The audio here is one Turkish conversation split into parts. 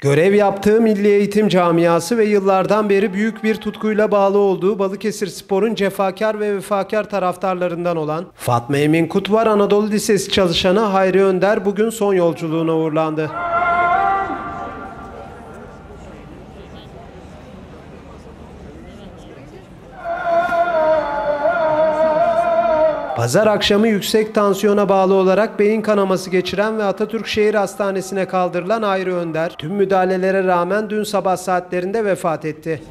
Görev yaptığı Milli Eğitim Camiası ve yıllardan beri büyük bir tutkuyla bağlı olduğu Balıkesir Spor'un cefakar ve vefakar taraftarlarından olan Fatma Emin Kutvar Anadolu Lisesi çalışanı Hayri Önder bugün son yolculuğuna uğurlandı. Pazar akşamı yüksek tansiyona bağlı olarak beyin kanaması geçiren ve Atatürk Şehir Hastanesi'ne kaldırılan Hayri Önder, tüm müdahalelere rağmen dün sabah saatlerinde vefat etti.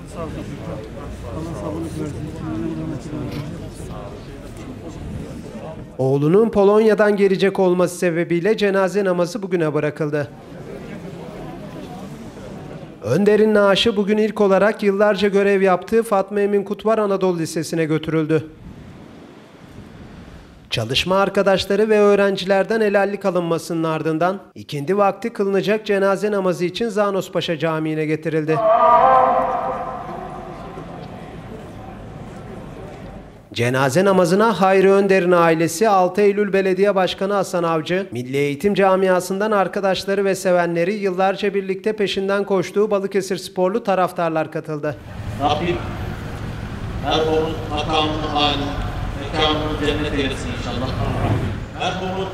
Oğlunun Polonya'dan gelecek olması sebebiyle cenaze namazı bugüne bırakıldı. Önder'in naaşı bugün ilk olarak yıllarca görev yaptığı Fatma Emin Kutvar Anadolu Lisesi'ne götürüldü. Çalışma arkadaşları ve öğrencilerden helallik alınmasının ardından ikindi vakti kılınacak cenaze namazı için Zanospaşa Camii'ne getirildi. Cenaze namazına Hayri Önder'in ailesi 6 Eylül Belediye Başkanı Hasan Avcı, Milli Eğitim Camiası'ndan arkadaşları ve sevenleri yıllarca birlikte peşinden koştuğu Balıkesir sporlu taraftarlar katıldı. Rabbim merhumun makamını hali, mekanını cennet eylesin inşallah. Merhumun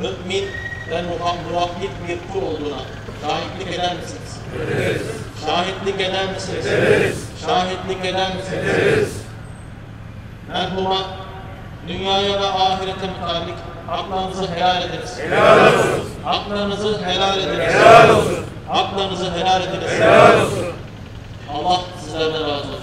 mümin ve muhabbet bir kul olduğuna şahitlik eder misiniz? Ederiz. Şahitlik eder misiniz? Ederiz. Şahitlik eder misiniz? Ederiz. Merhuma dünyaya ve ahirete mutallik haklarınızı helal ediniz. Helal olsun. Haklarınızı helal ediniz. Helal olsun. Haklarınızı helal ediniz. Helal olsun. Allah sizlerden razı olsun.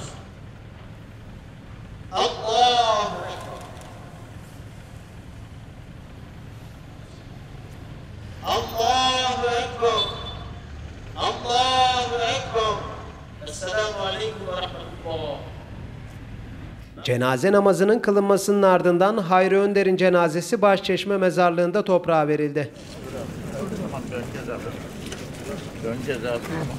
Cenaze namazının kılınmasının ardından Hayri Önder'in cenazesi Başçeşme Mezarlığı'nda toprağa verildi. Abi.